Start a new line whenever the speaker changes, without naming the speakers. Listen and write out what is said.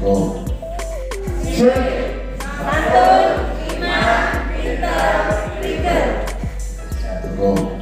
satu, lima, pinter, trigger.